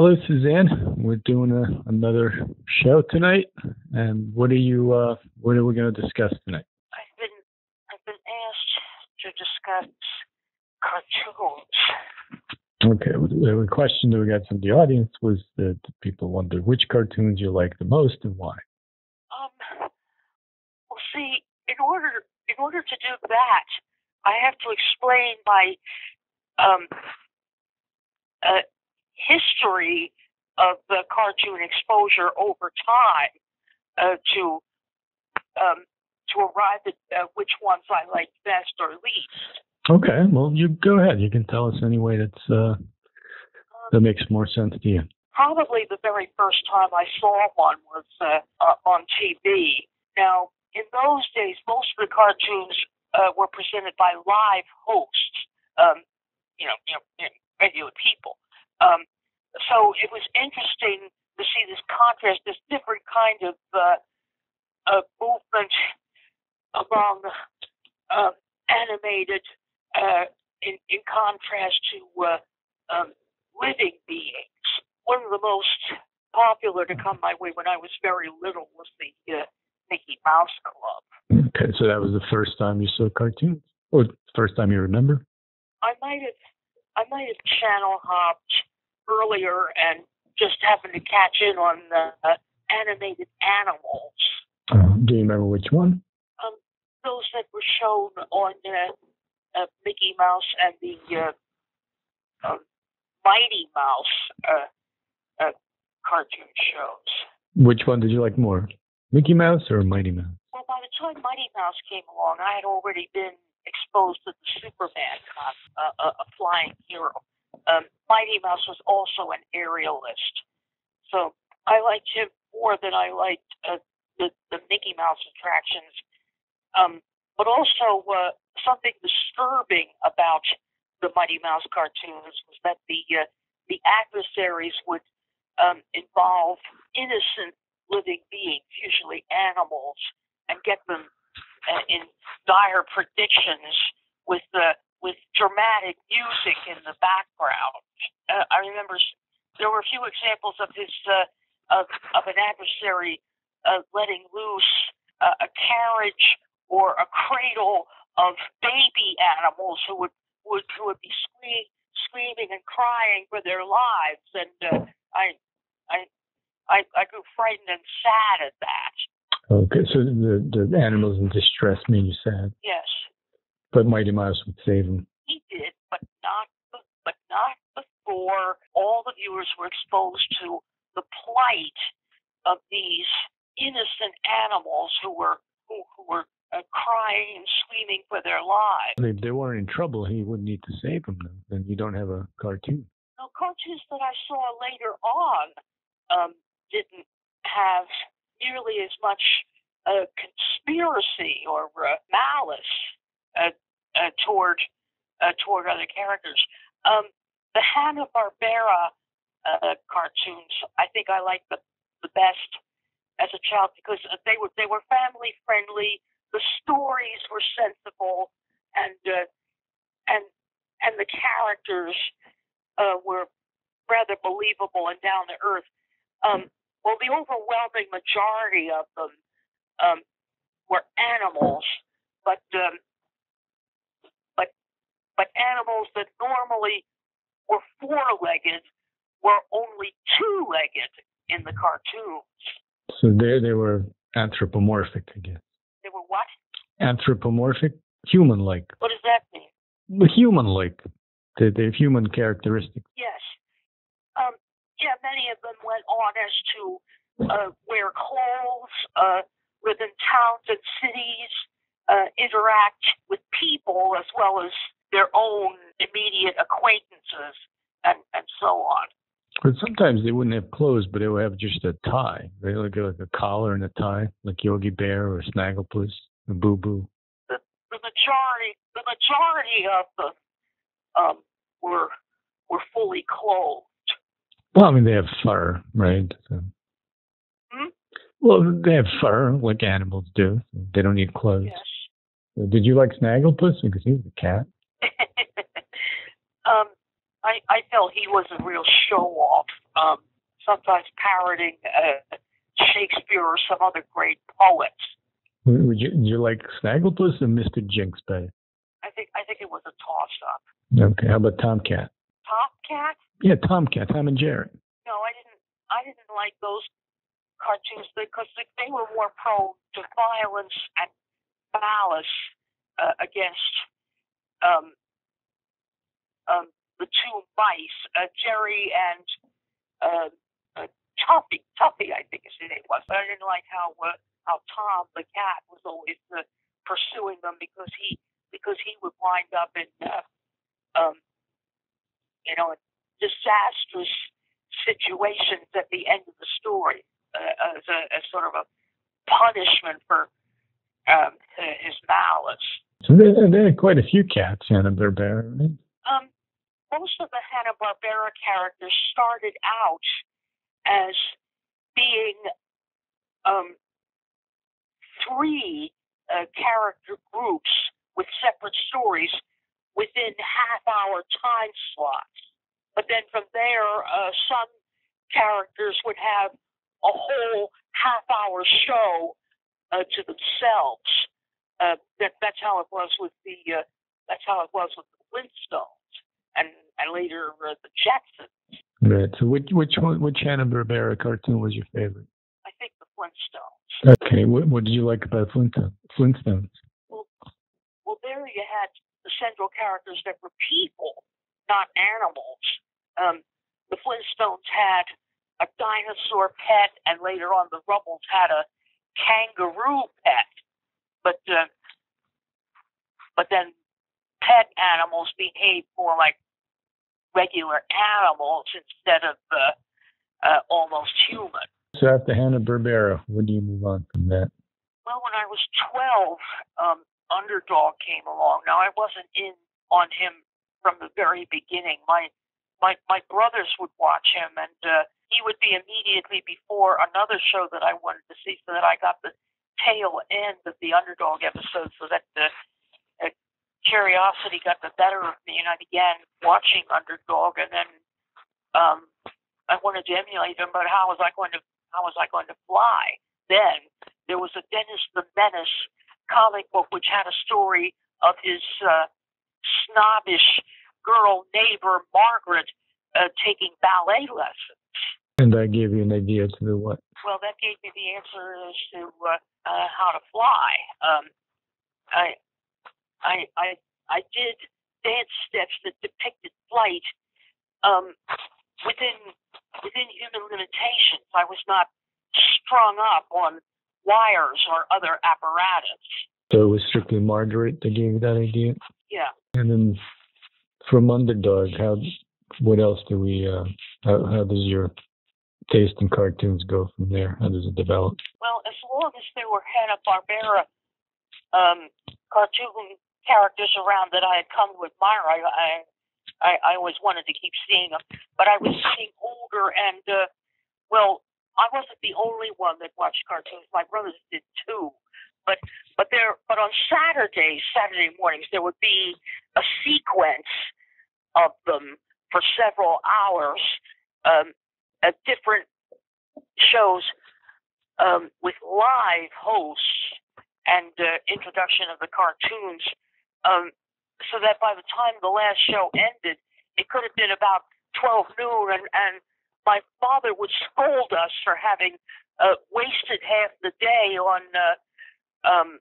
Hello, Suzanne. We're doing a, another show tonight, and what are you? Uh, what are we going to discuss tonight? I've been I've been asked to discuss cartoons. Okay. The question that we got from the audience was that people wondered which cartoons you like the most and why. Um. Well, see, in order in order to do that, I have to explain my um uh, history of the cartoon exposure over time uh, to um, to arrive at uh, which ones I like best or least. Okay, well, you go ahead. You can tell us any way that's uh, that makes more sense to you. Probably the very first time I saw one was uh, uh, on TV. Now, in those days, most of the cartoons uh, were presented by live hosts. Um, you know, you know, regular people. Um, so it was interesting to see this contrast, this different kind of uh, uh, movement among uh, animated uh, in, in contrast to uh, um, living beings. One of the most popular to come my way when I was very little was the uh, Mickey Mouse Club. Okay, so that was the first time you saw cartoons, or first time you remember? I might have, I might have channel hopped earlier and just happened to catch in on the uh, animated animals. Uh, do you remember which one? Um, those that were shown on uh, uh, Mickey Mouse and the uh, um, Mighty Mouse uh, uh, cartoon shows. Which one did you like more, Mickey Mouse or Mighty Mouse? Well, by the time Mighty Mouse came along, I had already been exposed to the Superman, uh, a, a flying hero. Um, Mighty Mouse was also an aerialist, so I liked him more than I liked uh, the the Mickey Mouse attractions. Um, but also uh, something disturbing about the Mighty Mouse cartoons was that the uh, the adversaries would um, involve innocent living beings, usually animals, and get them uh, in dire predictions with the with dramatic music in the background. Uh, I remember there were a few examples of his uh, of of an adversary uh, letting loose uh, a carriage or a cradle of baby animals who would would who would be scream, screaming and crying for their lives, and uh, I I I I grew frightened and sad at that. Okay, so the the animals in distress made you sad. Yes. But Mighty Mouse would save them. He did, but not but not before all the viewers were exposed to the plight of these innocent animals who were who, who were uh, crying and screaming for their lives. If they weren't in trouble, he wouldn't need to save them. Then you don't have a cartoon. The cartoons that I saw later on um, didn't have nearly as much uh, conspiracy or uh, malice uh, uh, toward uh, toward other characters. Um, the Hanna Barbera uh, cartoons, I think I liked the the best as a child because they were they were family friendly. The stories were sensible, and uh, and and the characters uh, were rather believable and down to earth. Um, well, the overwhelming majority of them um, were animals, but um, but animals that normally were four-legged were only two-legged in the cartoons. So there they were anthropomorphic, I guess. They were what? Anthropomorphic, human-like. What does that mean? Human-like. The, the human characteristics. Yes. Yeah, many of them went on as to uh, wear clothes, uh, live in towns and cities, uh, interact with people as well as their own immediate acquaintances and, and so on. But sometimes they wouldn't have clothes, but they would have just a tie. They would have like a collar and a tie, like Yogi Bear or Snagglepuss or Boo Boo. The, the majority, the majority of them um, were were fully clothed. Well, I mean, they have fur, right? So. Hmm? Well, they have fur like animals do. They don't need clothes. Yes. Did you like Snagglepuss because he was a cat? um, I, I felt he was a real show off. um, sometimes parroting uh, Shakespeare or some other great poets. Would you, you like Snagglepuss or Mr. Jinks better? I think I think it was a toss up. Okay, how about Tomcat? Tomcat? Yeah, Tomcat, Tom and Jerry. No, I didn't. I didn't like those cartoons because they, were more prone to violence and malice uh, against um, um, the two mice, uh, Jerry and uh, uh, Tuffy. Tuffy, I think his name was. I didn't like how uh, how Tom the cat was always uh, pursuing them because he because he would wind up in uh, um, you know disastrous situations at the end of the story uh, as a as sort of a punishment for um, his malice. So there, there are quite a few cats, Hanna Barbera, right? Um, most of the Hanna Barbera characters started out as being um, three uh, character groups with separate stories within half hour time slots. But then from there, uh, some characters would have a whole half hour show uh, to themselves. Uh, that, that's how it was with the uh, that's how it was with the Flintstones and and later uh, the Jetsons. Right. So which which one which Hanna Barbera cartoon was your favorite? I think the Flintstones. Okay. What what did you like about Flintstones? Flintstones. Well, well, there you had the central characters that were people, not animals. Um, the Flintstones had a dinosaur pet, and later on, the Rubbles had a kangaroo pet. But uh, but then pet animals behave more like regular animals instead of uh, uh, almost human. So after Hanna Barbera, when do you move on from that? Well, when I was 12, um, Underdog. Now I wasn't in on him from the very beginning. My my my brothers would watch him, and uh, he would be immediately before another show that I wanted to see, so that I got the tail end of the Underdog episode, so that the uh, curiosity got the better of me, and I began watching Underdog, and then um, I wanted to emulate him, but how was I going to how was I going to fly? Then there was a Dennis the Menace comic book which had a story of his uh, snobbish girl neighbor Margaret uh, taking ballet lessons. And that gave you an idea to do what? Well, that gave me the answer as to uh, uh, how to fly. Um, I, I, I, I did dance steps that depicted flight um, within within human limitations. I was not strung up on wires or other apparatus. So it was strictly Margaret that gave you that idea? Yeah. And then from Underdog, how what else do we uh how, how does your taste in cartoons go from there? How does it develop? Well, as long as there were Hanna Barbera um, cartoon characters around that I had come to admire, I, I I I always wanted to keep seeing them. But I was getting older, and uh, well, I wasn't the only one that watched cartoons. My brothers did too. But but there but on Saturdays, Saturday mornings, there would be a sequence of them for several hours um, at different shows um, with live hosts and uh, introduction of the cartoons, um, so that by the time the last show ended, it could have been about 12 noon, and, and my father would scold us for having uh, wasted half the day on. Uh, um,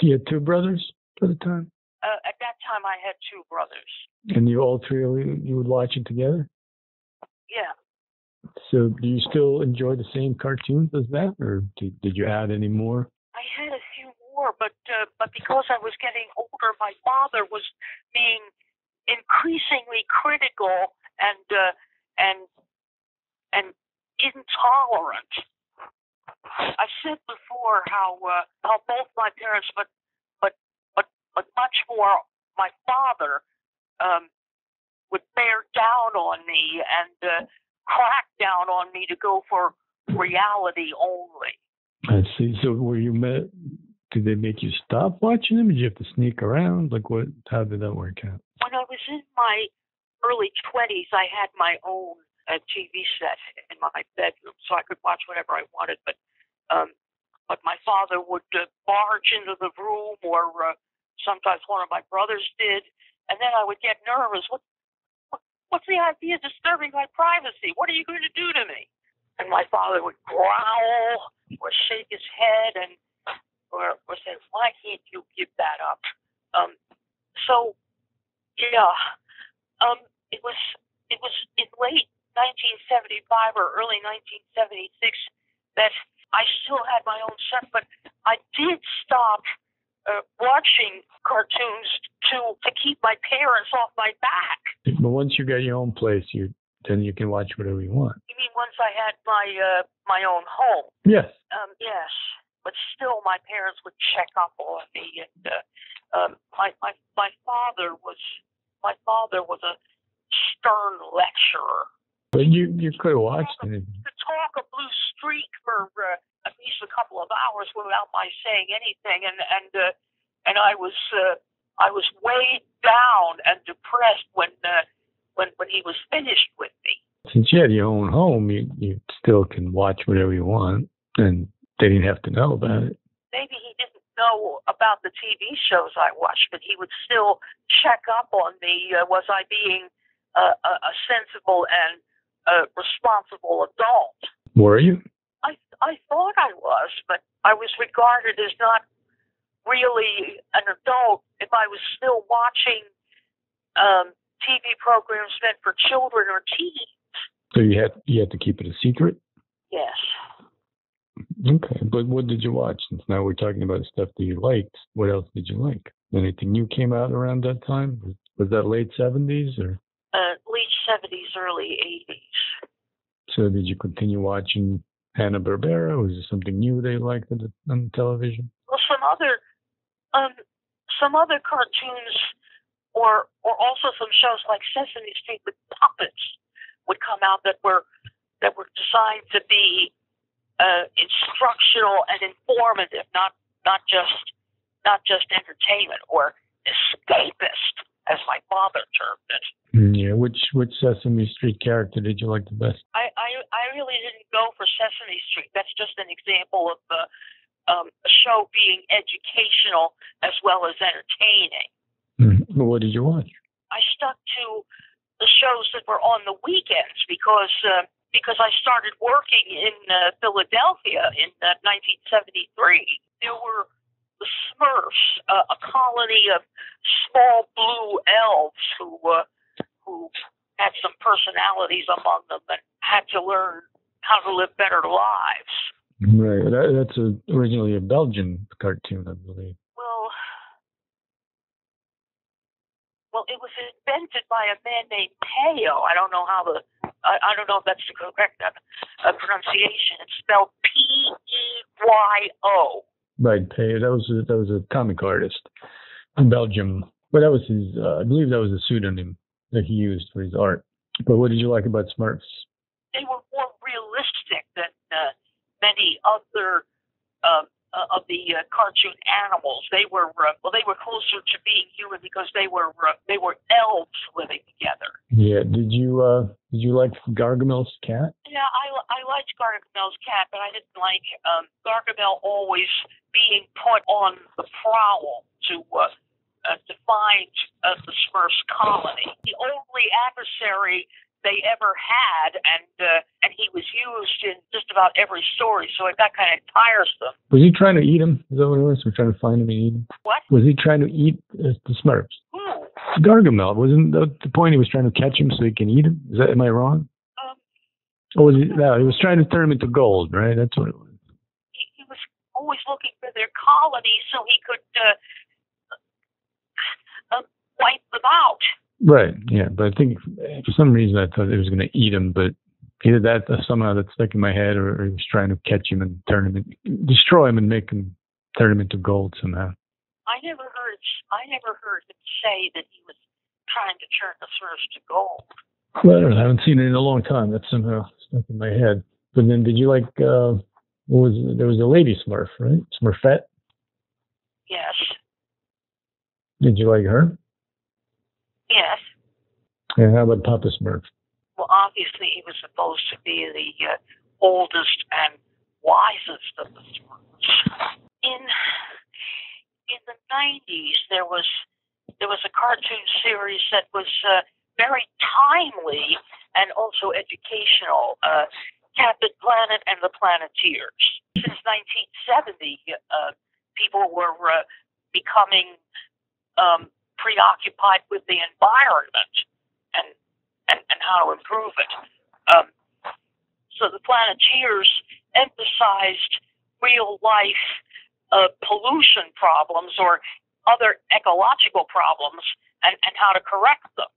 you had two brothers at the time? Uh, at that time, I had two brothers. And you all three, you would watch it together? Yeah. So do you still enjoy the same cartoons as that, or did, did you add any more? I had a few more, but uh, but because I was getting older, my father was being increasingly critical and uh, and and intolerant. I said before how uh, how both my parents, but but but but much more my father, um, would bear down on me and uh, crack down on me to go for reality only. I see. So were you met? Did they make you stop watching them? Did you have to sneak around? Like what? How did that work out? When I was in my early twenties, I had my own a TV set in my bedroom, so I could watch whatever I wanted. But um, but my father would uh, barge into the room, or uh, sometimes one of my brothers did, and then I would get nervous. What, what what's the idea of disturbing my privacy? What are you going to do to me? And my father would growl or shake his head and or or say, "Why can't you give that up?" Um, so yeah, um, it was it was in late 1975 early 1976 that I still had my own set, but I did stop uh, watching cartoons to to keep my parents off my back. But once you got your own place, you then you can watch whatever you want. You mean once I had my uh, my own home? Yes. Um, yes, but still, my parents would check up on me, and uh, um, my my my father was my father was a stern lecturer. But you you could have watched it. To talk a blue streak for uh, at least a couple of hours without my saying anything, and and uh, and I was uh, I was weighed down and depressed when uh, when when he was finished with me. Since you had your own home, you you still can watch whatever you want, and they didn't have to know about it. Maybe he didn't know about the TV shows I watched, but he would still check up on me. Uh, was I being uh, a, a sensible and a responsible adult. Were you? I I thought I was, but I was regarded as not really an adult if I was still watching um, TV programs meant for children or teens. So you had you had to keep it a secret. Yes. Okay, but what did you watch? Since now we're talking about stuff that you liked, what else did you like? Anything new came out around that time? Was that late seventies or? Uh, Lee 70s, early 80s. So, did you continue watching Hanna Barbera? Was there something new they liked on television? Well, some other, um, some other cartoons, or or also some shows like Sesame Street with puppets would come out that were that were designed to be uh, instructional and informative, not not just not just entertainment or escapist as my father termed it. Mm, Yeah, which which Sesame Street character did you like the best? I, I, I really didn't go for Sesame Street. That's just an example of the, um, show being educational as well as entertaining. Mm, well, What did you watch? I stuck to the shows that were on the weekends because uh, because I started working in uh, Philadelphia in uh, 1973. There were the Smurfs, uh, a colony of small blue elves who uh, who had some personalities among them and had to learn how to live better lives. Right, that, that's a, originally a Belgian cartoon, I believe. Well, well, it was invented by a man named Teo. I don't know how the I, I don't know if that's the correct uh, pronunciation. It's spelled P E Y O. Right. That was a, that was a comic artist in Belgium, but that was his. Uh, I believe that was a pseudonym that he used for his art. But what did you like about Smurfs? They were more realistic than uh, many other um, uh, of the uh, cartoon animals. They were uh, well, they were closer to being human because they were uh, they were elves living together. Yeah. Did you uh did you like Gargamel's cat? Yeah, I, I liked Gargamel's cat, but I didn't like um, Gargamel always being put on the prowl to uh, uh, to find uh, the Smurfs colony. The only adversary they ever had, and uh, and he was used in just about every story, so it got kind of tiresome. Was he trying to eat him? Is that what it was? We're trying to find him and eat him. What? Was he trying to eat uh, the Smurfs? Who? Gargamel wasn't that the point? He was trying to catch him so he can eat him. Is that am I wrong? Um, Or was he? No, he was trying to turn him into gold, right? That's what it was. he, he was always looking for their colony so he could uh, uh, wipe them out. Right. Yeah, but I think for some reason I thought it was going to eat him, but either that or somehow that stuck in my head, or, or he was trying to catch him and turn him, in, destroy him, and make him turn him into gold somehow. I never heard I never heard him say that he was trying to turn the Smurfs to gold. Well, I, don't know, I haven't seen it in a long time. That somehow stuck in my head. But then, did you like? uh What was there was a lady Smurf, right? Smurfette. Yes, Did you like her? Yes. And how about Papa Smurf? Well, obviously he was supposed to be the uh, oldest and wisest of the Smurfs. In in the 90s, there was there was a cartoon series that was uh, very timely and also educational. Uh, Captain Planet and the Planeteers. Since 1970, uh, people were uh, becoming um, preoccupied with the environment and and, and how to improve it. Um, so the Planeteers emphasized real life uh, pollution problems or other ecological problems and, and how to correct them.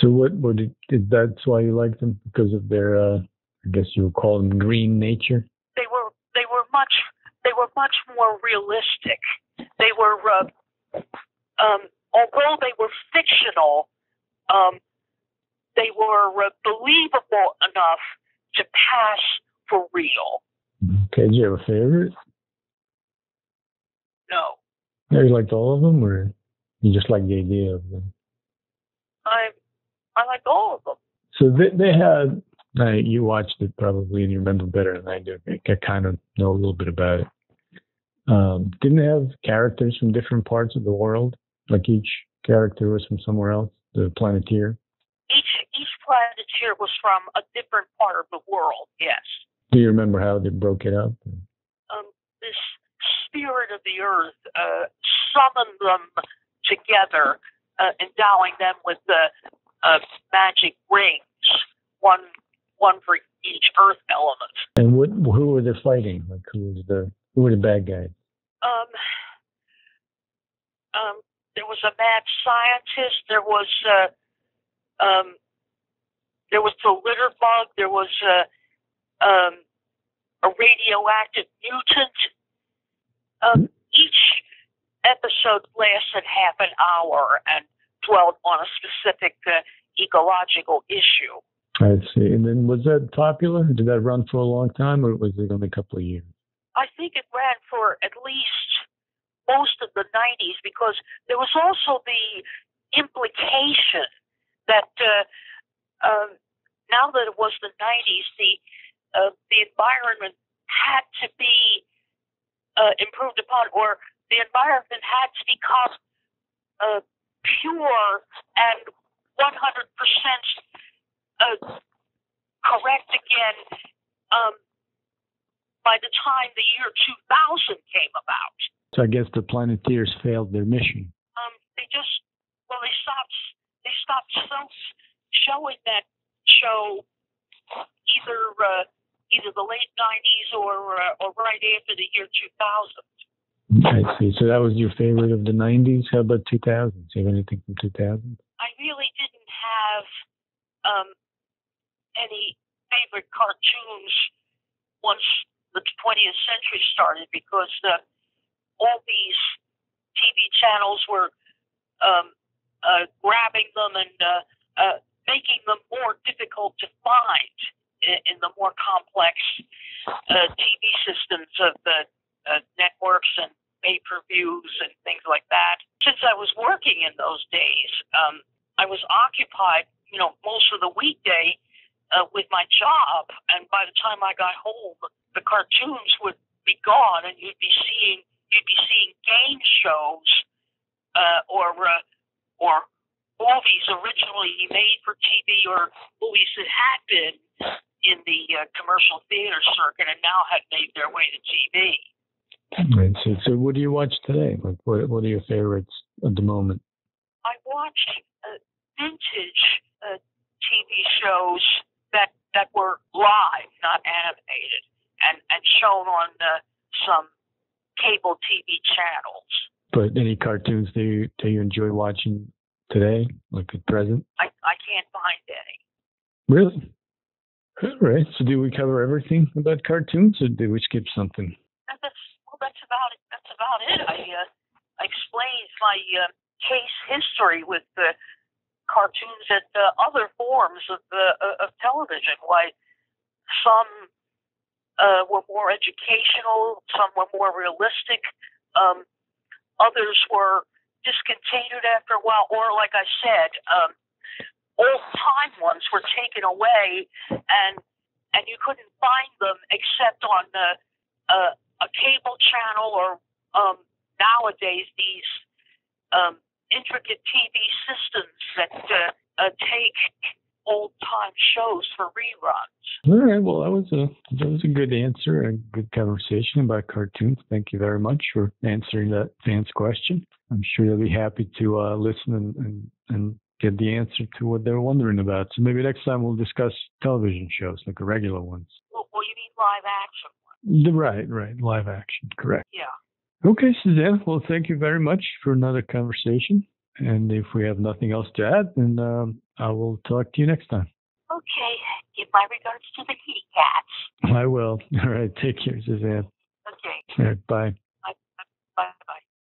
So what what did, did that's why you liked them because of their uh, I guess you would call them green nature. They were they were much they were much more realistic. They were uh, um, although they were fictional, um, they were uh, believable enough to pass for real. Okay, do you have a favorite? No. You liked all of them, or you just like the idea of them? I I like all of them. So they they had. Uh, you watched it probably, and you remember better than I do. I, I kind of know a little bit about it. Um, didn't they have characters from different parts of the world? Like each character was from somewhere else. The Planeteer. Each each Planeteer was from a different part of the world. Yes. Do you remember how they broke it up? Um, this spirit of the earth uh, summoned them together, uh, endowing them with the uh, magic rings, one one for each earth element. And what who were they fighting? Like who was the who were the bad guys? Um, um, there was a mad scientist. There was uh, um, there was the litter bug. There was uh, um, a radioactive mutant. Um, each episode lasted half an hour and dwelled on a specific uh, ecological issue. I see. And then was that popular? Did that run for a long time, or was it only a couple of years? I think it ran for at least most of the 90s because there was also the implication that uh, uh, now that it was the 90s, the uh, the environment had to be uh, improved upon, or the environment had to become uh, pure and 100% uh, correct again um, by the time the year 2000 came about. So I guess the Planeteers failed their mission. Um, they just well, they stopped they stopped showing that show either uh, either the late 90s or uh, or right after the year 2000. I see. So that was your favorite of the 90s. How about 2000? Do you have anything from 2000? I really didn't have um, any favorite cartoons once the 20th century started because uh, all these TV channels were um, uh, grabbing them and uh, uh, making them more difficult to find in, in the more complex uh, TV systems of the uh, networks and pay-per-views and things like that. Since I was working in those days, um, I was occupied, you know, most of the weekday uh, with my job, and by the time I got home, the cartoons would be gone, and you'd be seeing you'd be seeing game shows uh, or uh, or movies originally made for TV or movies that had been in the uh, commercial theater circuit and now had made their way to TV. Right. So, so what do you watch today? Like, what what are your favorites at the moment? I watch uh, vintage uh, TV shows that that were live, not animated, and and shown on uh, some cable TV channels. But any cartoons do you that you enjoy watching today, like at present? I I can't find any. Really? All right. So do we cover everything about cartoons, or did we skip something? That's well, that's about it. That's about it. I uh, I explained my uh, case history with the cartoons and uh, other forms of uh, of television. Why some uh, were more educational, some were more realistic, um, others were discontinued after a while, or like I said, um, old time ones were taken away, and and you couldn't find them except on the, uh, a cable channel or um, nowadays these um, intricate TV systems that uh, uh, take old time shows for reruns. All right. Well, that was a that was a good answer, a good conversation about cartoons. Thank you very much for answering that fans question. I'm sure they'll be happy to uh, listen and, and and get the answer to what they're wondering about. So maybe next time we'll discuss television shows like the regular ones. Well, well you mean live action ones? The right, right, live action, correct. Yeah. Okay, Suzanne. Well, thank you very much for another conversation. And if we have nothing else to add, then um, I will talk to you next time. Okay. Give my regards to the kitty cats. I will. All right. Take care, Suzanne. Okay. All right. Bye.